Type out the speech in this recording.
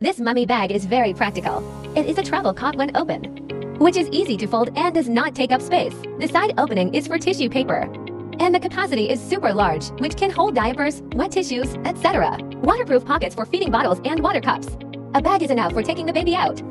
This mummy bag is very practical. It is a travel cot when open, which is easy to fold and does not take up space. The side opening is for tissue paper. And the capacity is super large, which can hold diapers, wet tissues, etc. Waterproof pockets for feeding bottles and water cups. A bag is enough for taking the baby out.